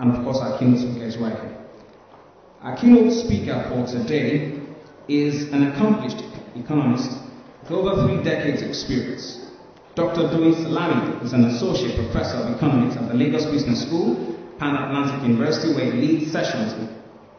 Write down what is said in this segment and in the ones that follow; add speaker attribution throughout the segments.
Speaker 1: and of course our keynote speaker is right here. Our keynote speaker for today is an accomplished economist with over three decades experience. Dr. Doyin Salami is an associate professor of economics at the Lagos Business School, Pan Atlantic University, where he leads sessions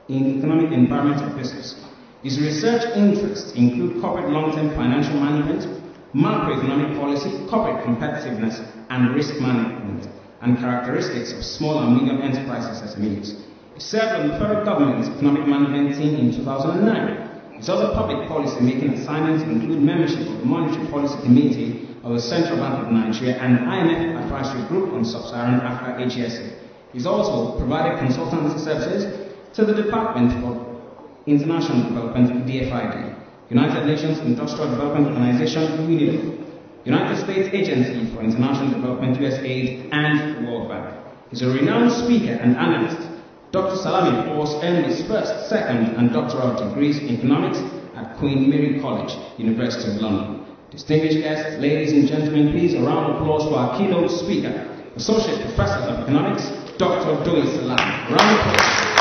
Speaker 1: in economic environment and business. His research interests include corporate long-term financial management, macroeconomic policy, corporate competitiveness, and risk management, and characteristics of small and medium enterprises SMEs. He served on the federal government's economic management team in 2009. His other public policy making assignments include membership of the Monetary Policy Committee of the Central Bank of Nigeria and IMF Advisory Group on Sub-Saharan Africa (AGSA). He's also provided consultancy services to the Department for International Development (DFID), United Nations Industrial Development Organization (UNIDO), United States Agency for International Development (USAID), and World Bank. He's a renowned speaker and analyst. Dr. Salami, course, earned his first, second, and doctoral degrees in economics at Queen Mary College, University of London. Distinguished guests, ladies and gentlemen, please a round of applause for our keynote speaker, Associate Professor of Economics, Dr. Doyin Salami. Round of applause.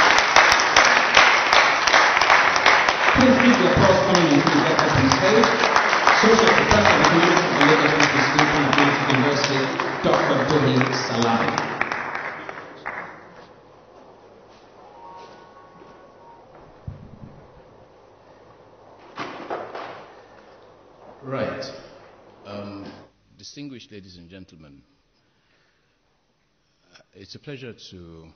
Speaker 1: Please keep the applause coming get up on stage. Associate Dr.
Speaker 2: Right. Um, distinguished ladies and gentlemen, uh, it's a pleasure to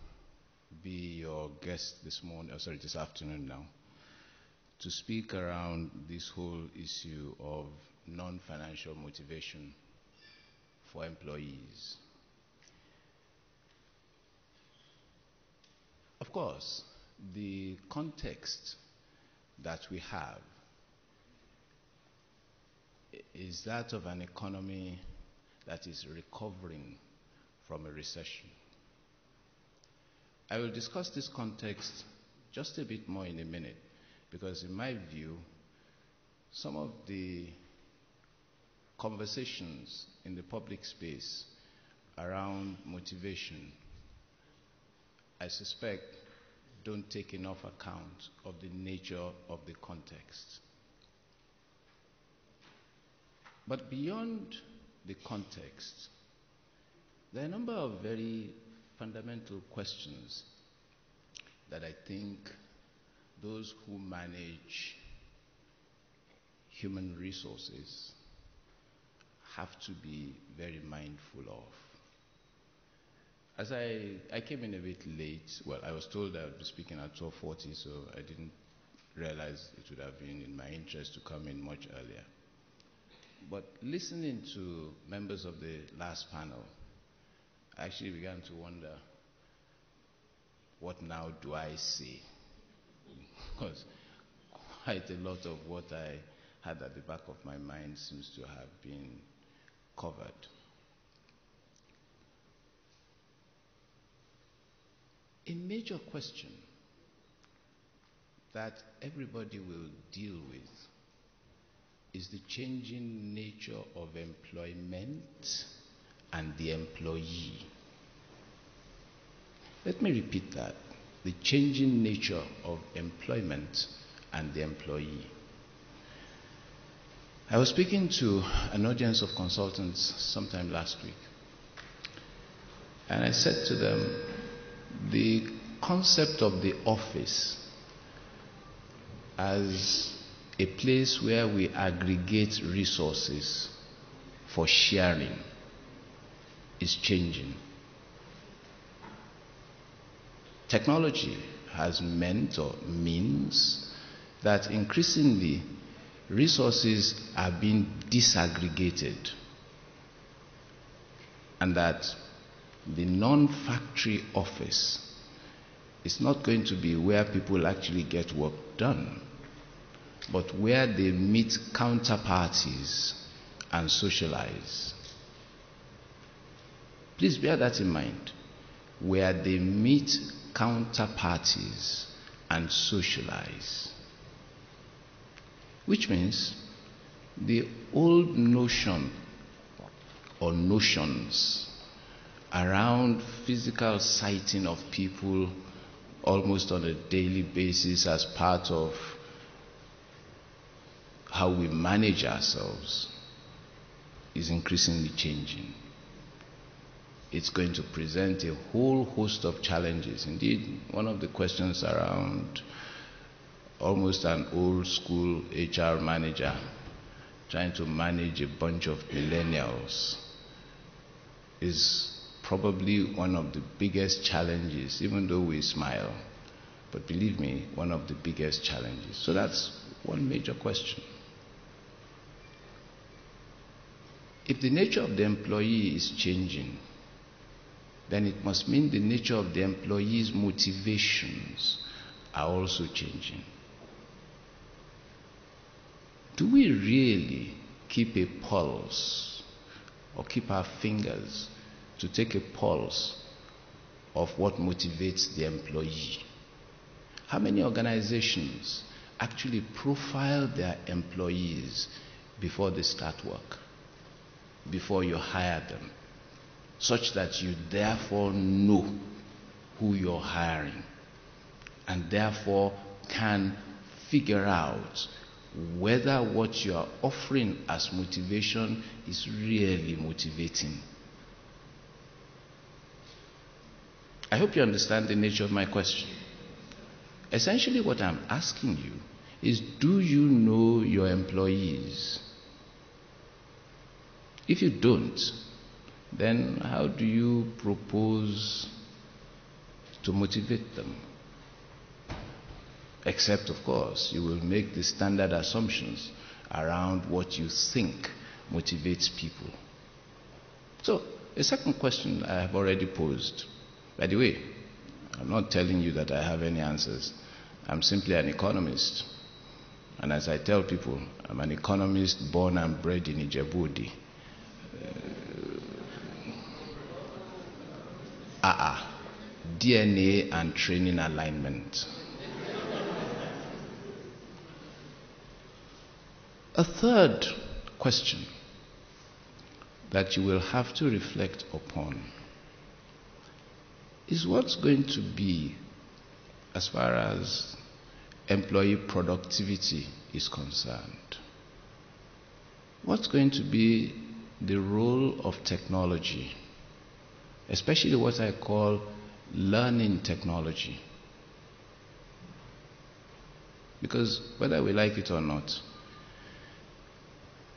Speaker 2: be your guest this morning, oh, sorry, this afternoon now, to speak around this whole issue of non-financial motivation for employees. Of course, the context that we have is that of an economy that is recovering from a recession. I will discuss this context just a bit more in a minute because, in my view, some of the conversations in the public space around motivation, I suspect, don't take enough account of the nature of the context. But beyond the context, there are a number of very fundamental questions that I think those who manage human resources have to be very mindful of. As I, I came in a bit late, well, I was told I would be speaking at 12.40, so I didn't realize it would have been in my interest to come in much earlier. But listening to members of the last panel, I actually began to wonder what now do I say? because quite a lot of what I had at the back of my mind seems to have been covered. A major question that everybody will deal with is the changing nature of employment and the employee. Let me repeat that. The changing nature of employment and the employee. I was speaking to an audience of consultants sometime last week, and I said to them, the concept of the office as a place where we aggregate resources for sharing is changing. Technology has meant or means that increasingly resources are being disaggregated and that the non-factory office is not going to be where people actually get work done but where they meet counterparties and socialize. Please bear that in mind. Where they meet counterparties and socialize. Which means the old notion or notions around physical sighting of people almost on a daily basis as part of how we manage ourselves is increasingly changing. It's going to present a whole host of challenges. Indeed, one of the questions around almost an old school HR manager trying to manage a bunch of millennials is probably one of the biggest challenges, even though we smile. But believe me, one of the biggest challenges. So that's one major question. If the nature of the employee is changing, then it must mean the nature of the employee's motivations are also changing. Do we really keep a pulse or keep our fingers to take a pulse of what motivates the employee? How many organizations actually profile their employees before they start work? before you hire them, such that you therefore know who you're hiring and therefore can figure out whether what you are offering as motivation is really motivating. I hope you understand the nature of my question. Essentially, what I'm asking you is do you know your employees? If you don't, then how do you propose to motivate them? Except, of course, you will make the standard assumptions around what you think motivates people. So, a second question I have already posed. By the way, I'm not telling you that I have any answers. I'm simply an economist. And as I tell people, I'm an economist born and bred in Ijebu uh, uh, DNA and training alignment. A third question that you will have to reflect upon is what's going to be, as far as employee productivity is concerned, what's going to be the role of technology, especially what I call learning technology. Because whether we like it or not,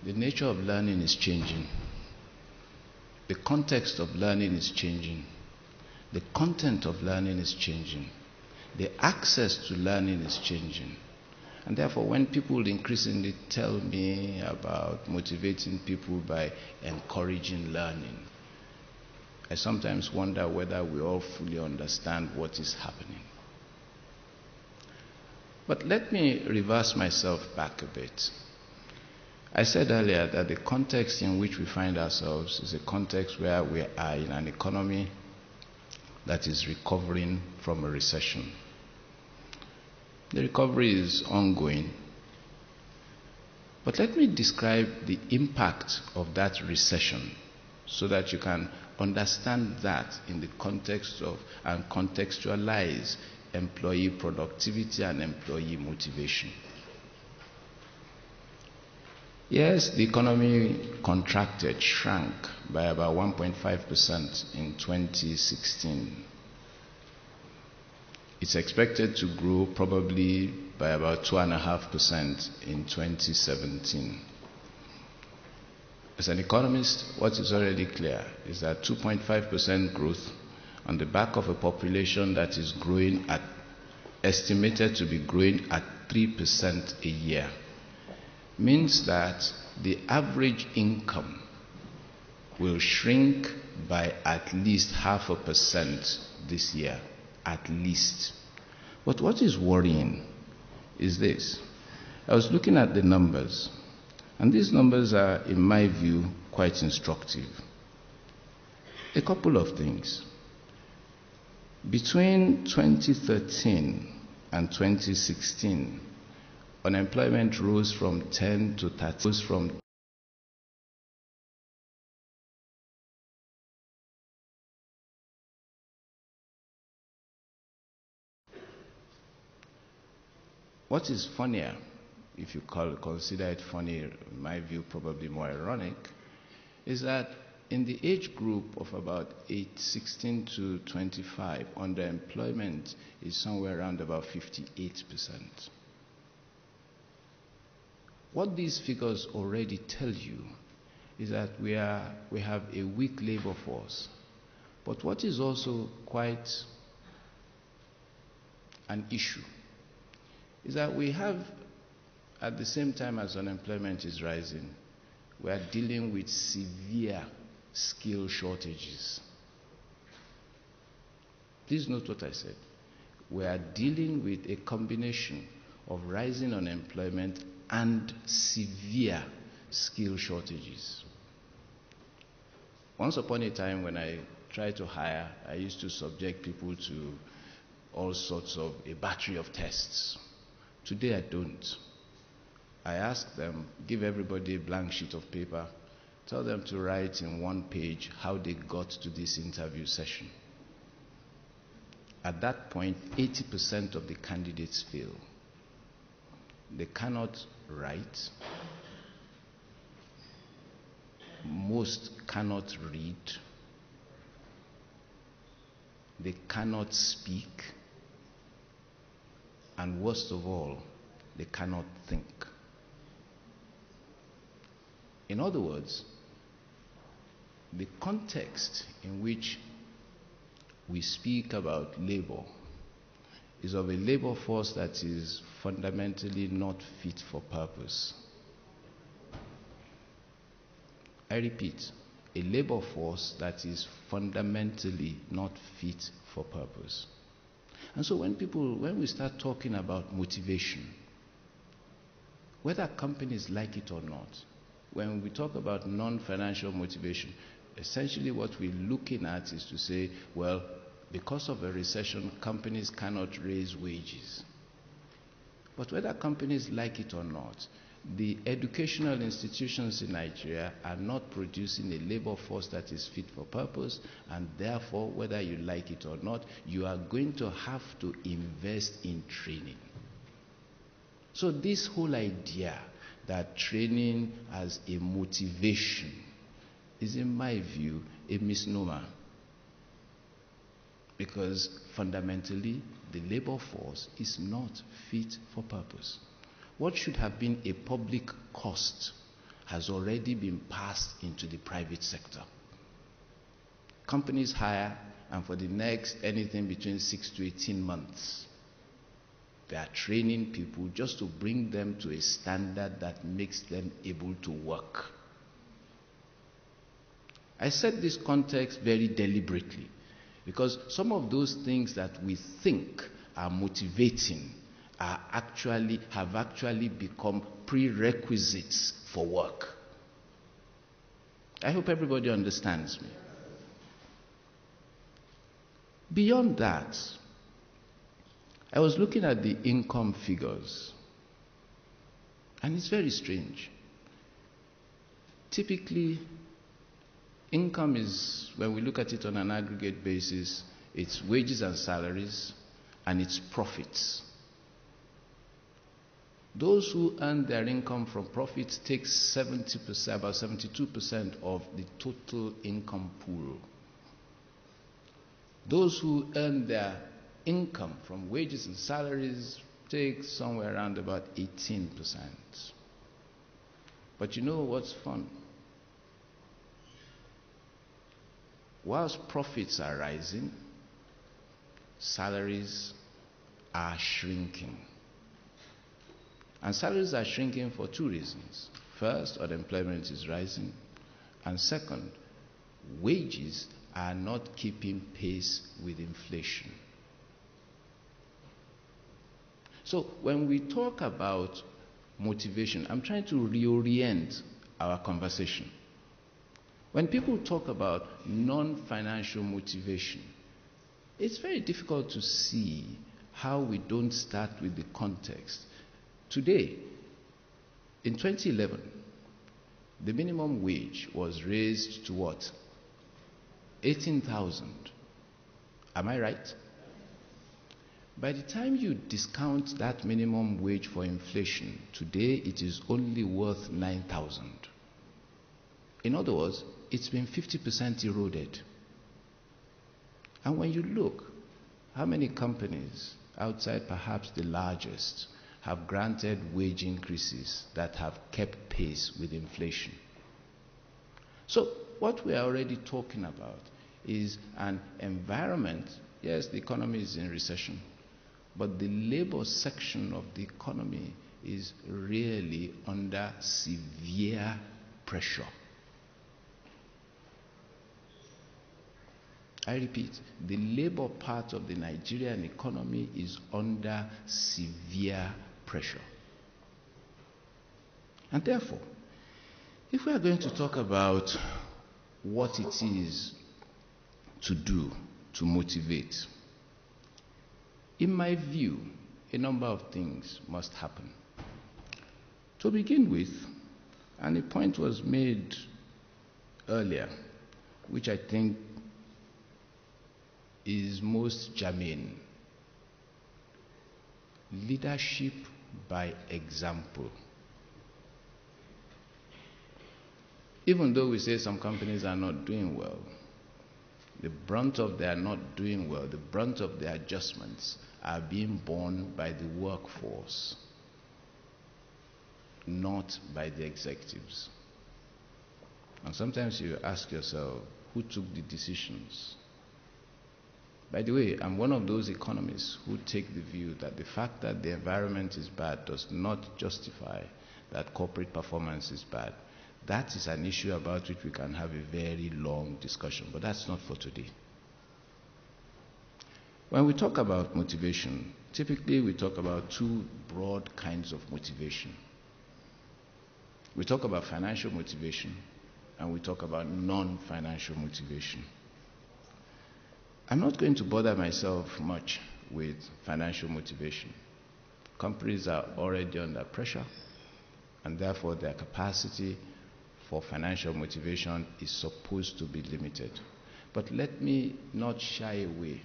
Speaker 2: the nature of learning is changing. The context of learning is changing. The content of learning is changing. The access to learning is changing. And therefore, when people increasingly tell me about motivating people by encouraging learning, I sometimes wonder whether we all fully understand what is happening. But let me reverse myself back a bit. I said earlier that the context in which we find ourselves is a context where we are in an economy that is recovering from a recession. The recovery is ongoing. But let me describe the impact of that recession so that you can understand that in the context of and contextualize employee productivity and employee motivation. Yes, the economy contracted, shrank by about 1.5% in 2016. It's expected to grow probably by about 2.5% in 2017. As an economist, what is already clear is that 2.5% growth on the back of a population that is growing at, estimated to be growing at 3% a year, means that the average income will shrink by at least half a percent this year at least. But what is worrying is this. I was looking at the numbers, and these numbers are, in my view, quite instructive. A couple of things. Between 2013 and 2016, Unemployment rose from 10 to 30, rose from What is funnier, if you call, consider it funny, in my view probably more ironic, is that in the age group of about 8, 16 to 25, underemployment is somewhere around about 58 percent. What these figures already tell you is that we, are, we have a weak labor force. But what is also quite an issue is that we have, at the same time as unemployment is rising, we are dealing with severe skill shortages. Please note what I said. We are dealing with a combination of rising unemployment and severe skill shortages. Once upon a time, when I tried to hire, I used to subject people to all sorts of a battery of tests. Today, I don't. I ask them, give everybody a blank sheet of paper, tell them to write in one page how they got to this interview session. At that point, 80% of the candidates fail. They cannot write, most cannot read, they cannot speak, and worst of all, they cannot think. In other words, the context in which we speak about labor is of a labor force that is fundamentally not fit for purpose. I repeat, a labor force that is fundamentally not fit for purpose. And so when people, when we start talking about motivation, whether companies like it or not, when we talk about non-financial motivation, essentially what we're looking at is to say, well, because of a recession, companies cannot raise wages. But whether companies like it or not, the educational institutions in Nigeria are not producing a labor force that is fit for purpose, and therefore, whether you like it or not, you are going to have to invest in training. So, this whole idea that training as a motivation is, in my view, a misnomer. Because fundamentally, the labor force is not fit for purpose. What should have been a public cost has already been passed into the private sector. Companies hire, and for the next anything between 6 to 18 months, they are training people just to bring them to a standard that makes them able to work. I set this context very deliberately because some of those things that we think are motivating are actually have actually become prerequisites for work. I hope everybody understands me. Beyond that, I was looking at the income figures, and it's very strange. Typically, income is, when we look at it on an aggregate basis, it's wages and salaries, and it's profits. Those who earn their income from profits take 70%, about 72% of the total income pool. Those who earn their income from wages and salaries take somewhere around about 18%. But you know what's fun? Whilst profits are rising, salaries are shrinking. And salaries are shrinking for two reasons. First, unemployment is rising. And second, wages are not keeping pace with inflation. So when we talk about motivation, I'm trying to reorient our conversation. When people talk about non financial motivation, it's very difficult to see how we don't start with the context. Today, in 2011, the minimum wage was raised to what? 18,000. Am I right? By the time you discount that minimum wage for inflation, today it is only worth 9,000. In other words, it's been 50% eroded. And when you look, how many companies outside perhaps the largest have granted wage increases that have kept pace with inflation? So, what we are already talking about is an environment. Yes, the economy is in recession, but the labor section of the economy is really under severe pressure. I repeat, the labor part of the Nigerian economy is under severe pressure. And therefore, if we are going to talk about what it is to do to motivate, in my view, a number of things must happen. To begin with, and a point was made earlier, which I think is most germane leadership by example. Even though we say some companies are not doing well, the brunt of their not doing well, the brunt of their adjustments are being borne by the workforce, not by the executives. And sometimes you ask yourself, who took the decisions? By the way, I'm one of those economists who take the view that the fact that the environment is bad does not justify that corporate performance is bad. That is an issue about which we can have a very long discussion, but that's not for today. When we talk about motivation, typically we talk about two broad kinds of motivation. We talk about financial motivation and we talk about non financial motivation. I'm not going to bother myself much with financial motivation. Companies are already under pressure, and therefore their capacity for financial motivation is supposed to be limited. But let me not shy away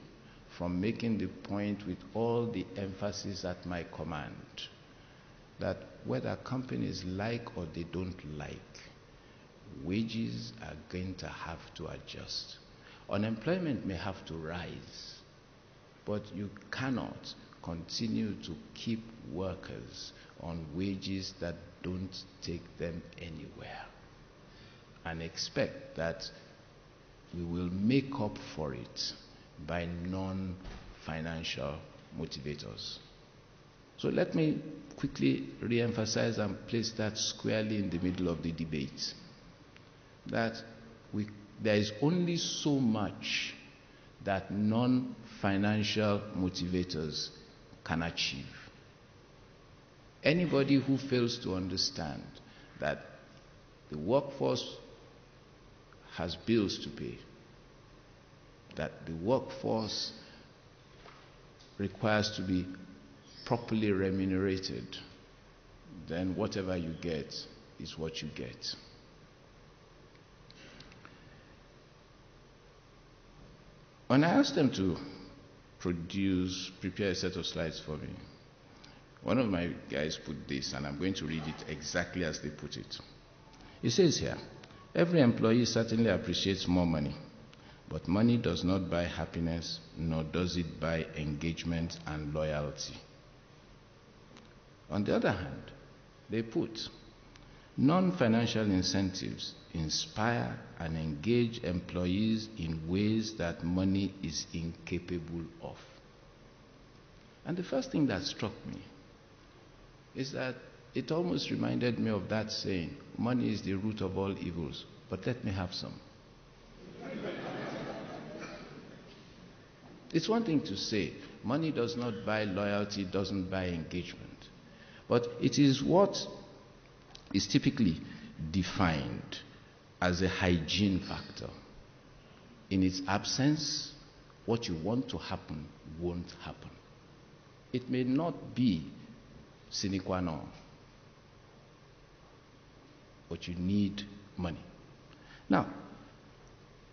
Speaker 2: from making the point with all the emphasis at my command that whether companies like or they don't like, wages are going to have to adjust. Unemployment may have to rise, but you cannot continue to keep workers on wages that don't take them anywhere and expect that we will make up for it by non financial motivators. So let me quickly re emphasize and place that squarely in the middle of the debate that we there is only so much that non financial motivators can achieve. Anybody who fails to understand that the workforce has bills to pay, that the workforce requires to be properly remunerated, then whatever you get is what you get. When I asked them to produce, prepare a set of slides for me, one of my guys put this, and I'm going to read it exactly as they put it. It says here Every employee certainly appreciates more money, but money does not buy happiness, nor does it buy engagement and loyalty. On the other hand, they put non financial incentives inspire and engage employees in ways that money is incapable of. And the first thing that struck me is that it almost reminded me of that saying money is the root of all evils, but let me have some. it's one thing to say money does not buy loyalty, doesn't buy engagement. But it is what is typically defined as a hygiene factor. In its absence, what you want to happen won't happen. It may not be sine qua non, but you need money. Now,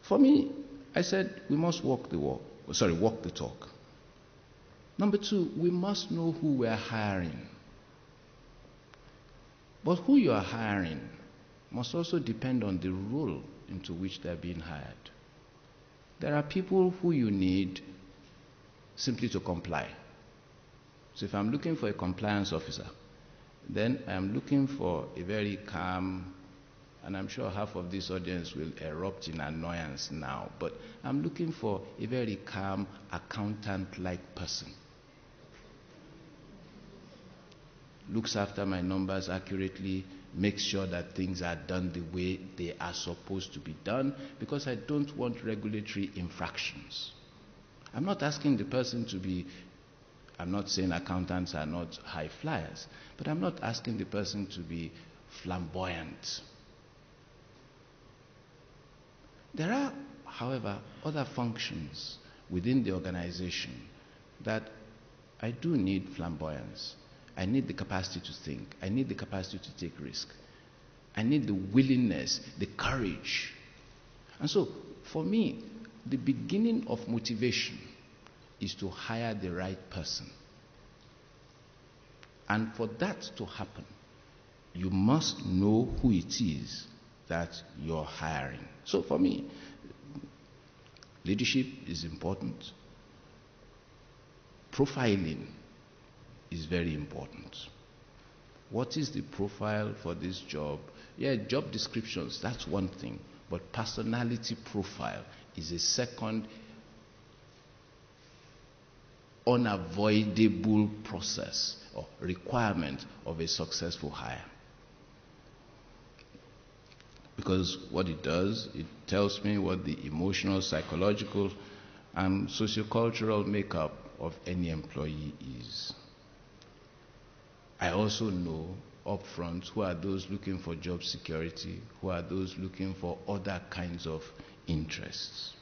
Speaker 2: for me, I said we must walk the walk. Sorry, walk the talk. Number two, we must know who we're hiring. But who you are hiring must also depend on the role into which they're being hired. There are people who you need simply to comply. So if I'm looking for a compliance officer, then I'm looking for a very calm, and I'm sure half of this audience will erupt in annoyance now, but I'm looking for a very calm, accountant like person. Looks after my numbers accurately, makes sure that things are done the way they are supposed to be done, because I don't want regulatory infractions. I'm not asking the person to be, I'm not saying accountants are not high flyers, but I'm not asking the person to be flamboyant. There are, however, other functions within the organization that I do need flamboyance. I need the capacity to think. I need the capacity to take risk. I need the willingness, the courage. And so, for me, the beginning of motivation is to hire the right person. And for that to happen, you must know who it is that you're hiring. So for me, leadership is important. Profiling is very important. What is the profile for this job? Yeah, job descriptions, that's one thing. But personality profile is a second unavoidable process or requirement of a successful hire. Because what it does, it tells me what the emotional, psychological, and sociocultural makeup of any employee is. I also know upfront who are those looking for job security, who are those looking for other kinds of interests.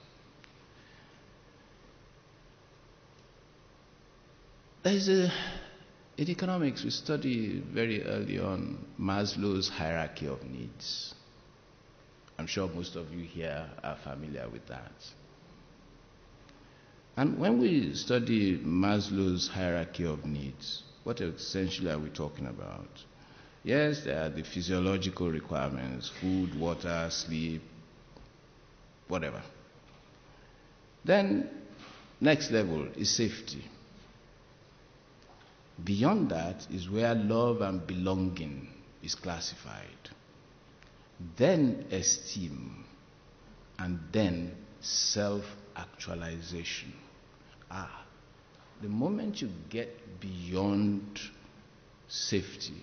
Speaker 2: There's a, in economics, we study very early on Maslow's hierarchy of needs. I'm sure most of you here are familiar with that. And when we study Maslow's hierarchy of needs, what essentially are we talking about? Yes, there are the physiological requirements food, water, sleep, whatever. Then, next level is safety. Beyond that is where love and belonging is classified. Then esteem, and then self actualization. Ah, the moment you get beyond safety,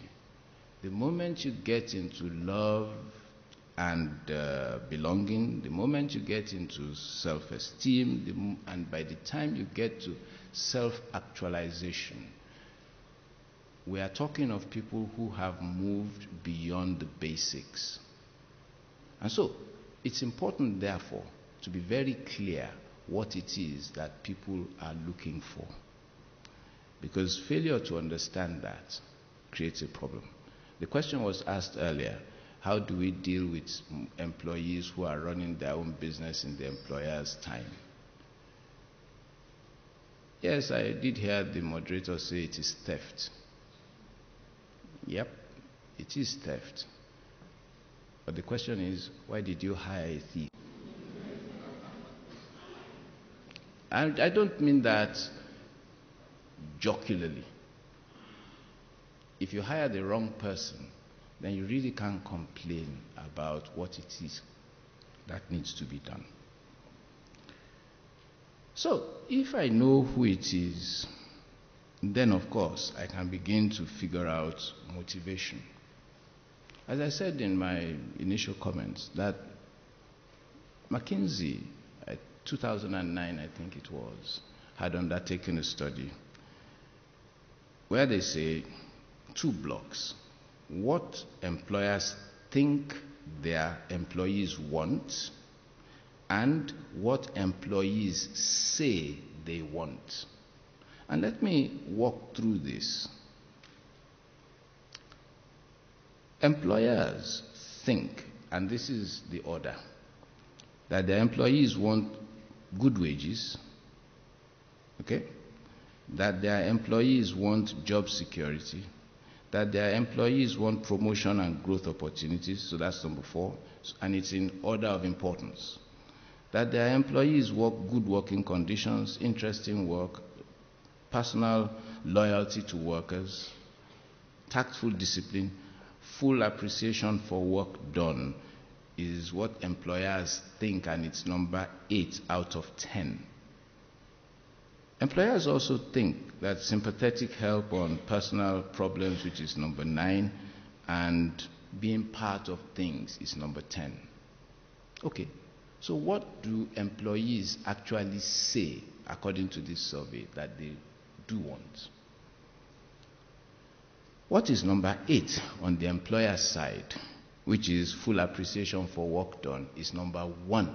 Speaker 2: the moment you get into love and uh, belonging, the moment you get into self esteem, and by the time you get to self actualization, we are talking of people who have moved beyond the basics. And so, it's important, therefore, to be very clear what it is that people are looking for. Because failure to understand that creates a problem. The question was asked earlier how do we deal with employees who are running their own business in the employer's time? Yes, I did hear the moderator say it is theft. Yep, it is theft. But the question is, why did you hire a thief? And I don't mean that jocularly. If you hire the wrong person, then you really can't complain about what it is that needs to be done. So, if I know who it is, then of course I can begin to figure out motivation. As I said in my initial comments, that McKinsey, uh, 2009 I think it was, had undertaken a study where they say two blocks what employers think their employees want and what employees say they want. And let me walk through this. Employers think, and this is the order, that their employees want good wages, okay? That their employees want job security, that their employees want promotion and growth opportunities, so that's number four, and it's in order of importance. That their employees work good working conditions, interesting work, personal loyalty to workers, tactful discipline, full appreciation for work done is what employers think, and it's number eight out of ten. Employers also think that sympathetic help on personal problems, which is number nine, and being part of things is number 10. Okay, so what do employees actually say, according to this survey, that they do want? What is number eight on the employer side, which is full appreciation for work done, is number one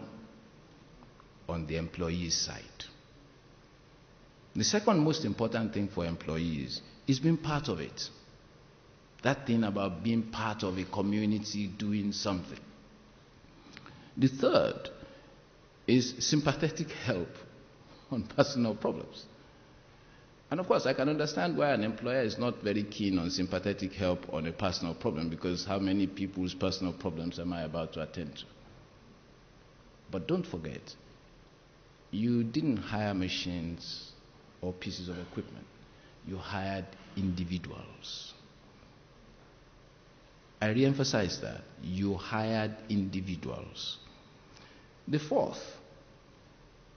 Speaker 2: on the employee side. The second most important thing for employees is being part of it. That thing about being part of a community doing something. The third is sympathetic help on personal problems. And of course, I can understand why an employer is not very keen on sympathetic help on a personal problem because how many people's personal problems am I about to attend to? But don't forget, you didn't hire machines or pieces of equipment, you hired individuals. I re emphasize that. You hired individuals. The fourth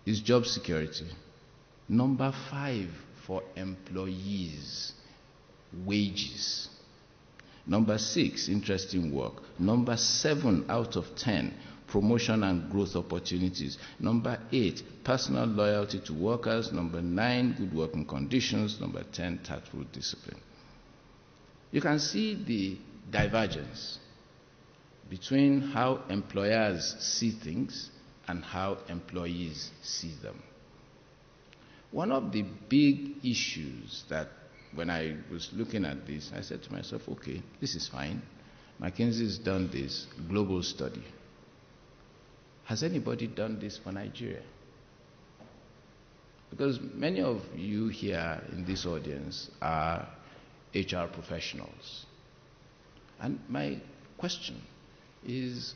Speaker 2: is job security. Number five for employees, wages. Number six, interesting work. Number seven out of ten, promotion and growth opportunities. Number eight, personal loyalty to workers. Number nine, good working conditions. Number ten, tactful discipline. You can see the divergence between how employers see things and how employees see them. One of the big issues that when I was looking at this, I said to myself, okay, this is fine. McKinsey's done this global study. Has anybody done this for Nigeria? Because many of you here in this audience are HR professionals. And my question is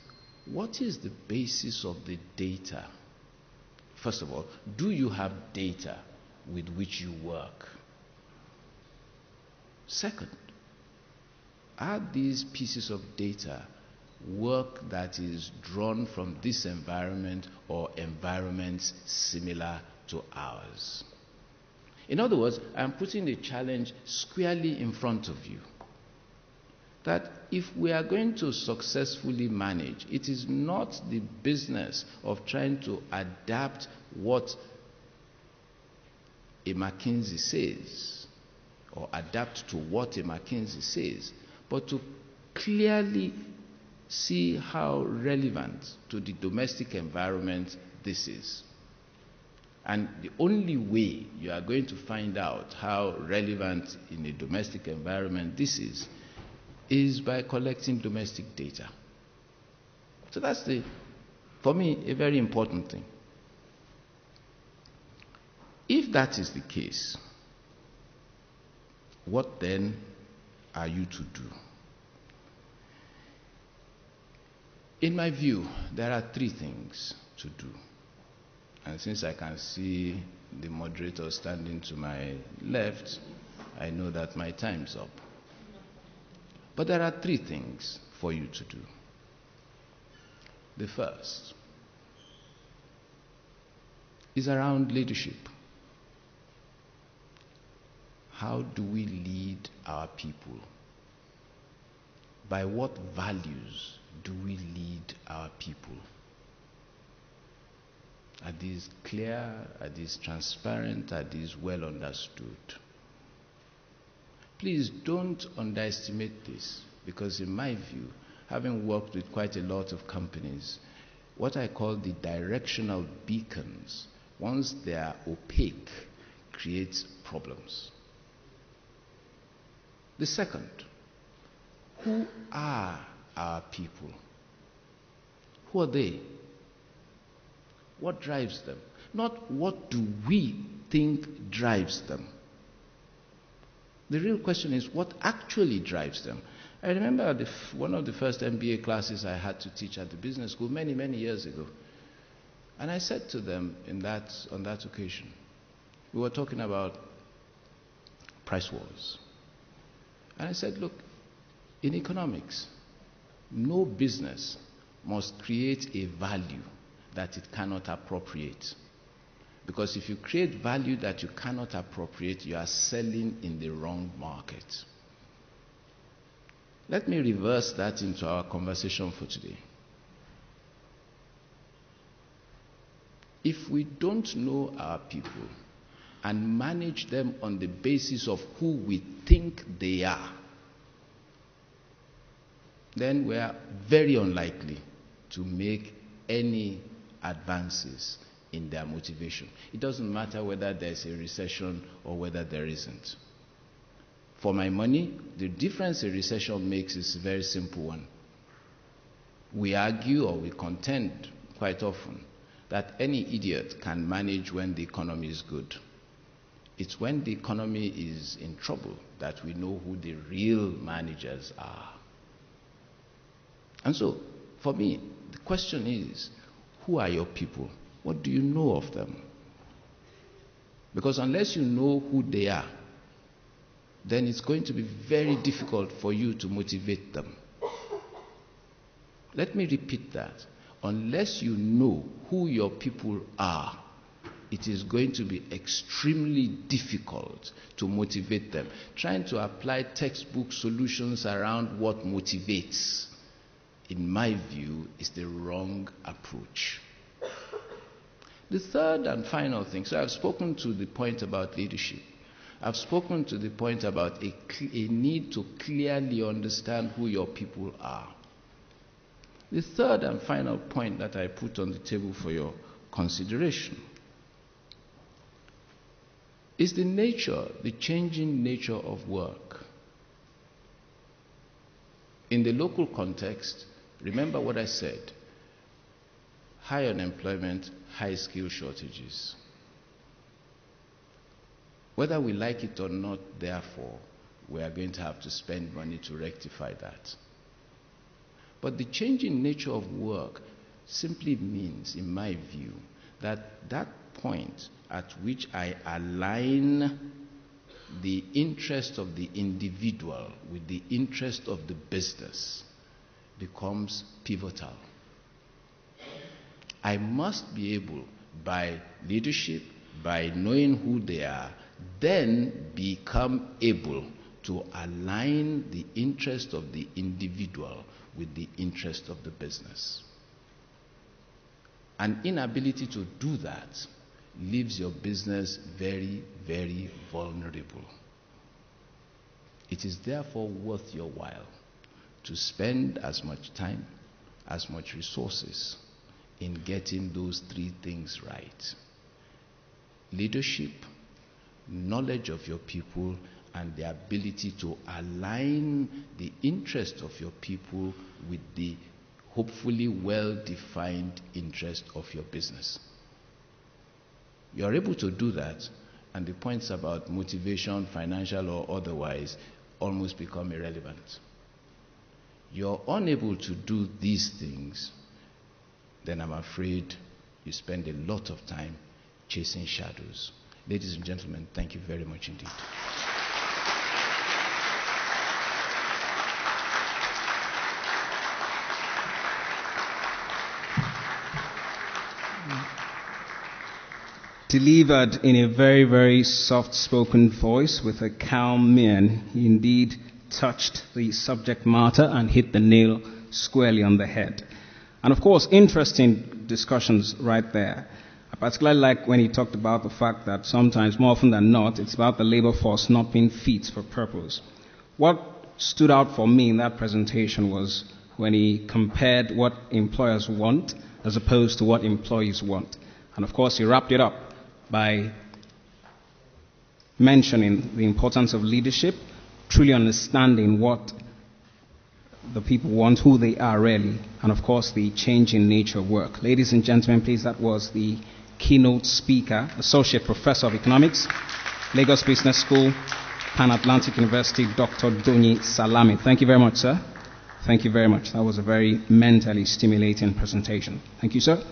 Speaker 2: what is the basis of the data? First of all, do you have data with which you work? Second, are these pieces of data work that is drawn from this environment or environments similar to ours? In other words, I'm putting the challenge squarely in front of you that if we are going to successfully manage, it is not the business of trying to adapt what a McKinsey says or adapt to what a McKinsey says, but to clearly see how relevant to the domestic environment this is. And the only way you are going to find out how relevant in a domestic environment this is is by collecting domestic data. So that's the, for me, a very important thing. If that is the case, what then are you to do? In my view, there are three things to do. And since I can see the moderator standing to my left, I know that my time's up. But there are three things for you to do. The first is around leadership. How do we lead our people? By what values do we lead our people? Are these clear? Are these transparent? Are these well understood? Please don't underestimate this because, in my view, having worked with quite a lot of companies, what I call the directional beacons, once they are opaque, creates problems. The second, who are our people? Who are they? What drives them? Not what do we think drives them. The real question is what actually drives them. I remember the, one of the first MBA classes I had to teach at the business school many, many years ago. And I said to them in that, on that occasion, we were talking about price wars. And I said, look, in economics, no business must create a value that it cannot appropriate. Because if you create value that you cannot appropriate, you are selling in the wrong market. Let me reverse that into our conversation for today. If we don't know our people and manage them on the basis of who we think they are, then we are very unlikely to make any advances in their motivation. It doesn't matter whether there's a recession or whether there isn't. For my money, the difference a recession makes is a very simple one. We argue or we contend quite often that any idiot can manage when the economy is good. It's when the economy is in trouble that we know who the real managers are. And so, for me, the question is who are your people? What do you know of them? Because unless you know who they are, then it's going to be very difficult for you to motivate them. Let me repeat that. Unless you know who your people are, it is going to be extremely difficult to motivate them. Trying to apply textbook solutions around what motivates in my view, is the wrong approach. The third and final thing so I've spoken to the point about leadership. I've spoken to the point about a, a, need to clearly understand who your people are. The third and final point that I put on the table for your consideration is the nature, the changing nature of work. In the local context, Remember what I said high unemployment, high skill shortages. Whether we like it or not, therefore, we are going to have to spend money to rectify that. But the changing nature of work simply means, in my view, that that point at which I align the interest of the individual with the interest of the business becomes pivotal. I must be able, by leadership, by knowing who they are, then become able to align the interest of the individual with the interest of the business. An inability to do that leaves your business very, very vulnerable. It is therefore worth your while to spend as much time, as much resources in getting those three things right leadership, knowledge of your people, and the ability to align the interest of your people with the hopefully well defined interest of your business. You are able to do that, and the points about motivation, financial or otherwise, almost become irrelevant you're unable to do these things, then I'm afraid you spend a lot of time chasing shadows. Ladies and gentlemen, thank you very much indeed.
Speaker 1: Delivered in a very, very soft spoken voice with a calm mien, indeed touched the subject matter and hit the nail squarely on the head. And of course, interesting discussions right there. I particularly like when he talked about the fact that sometimes, more often than not, it's about the labor force not being fit for purpose. What stood out for me in that presentation was when he compared what employers want as opposed to what employees want. And of course, he wrapped it up by mentioning the importance of leadership truly understanding what the people want, who they are really, and of course the changing nature of work. Ladies and gentlemen, please, that was the keynote speaker, Associate Professor of Economics, Lagos Business School, Pan Atlantic University, Dr. Doyin Salami. Thank you very much, sir. Thank you very much. That was a very mentally stimulating presentation. Thank you, sir.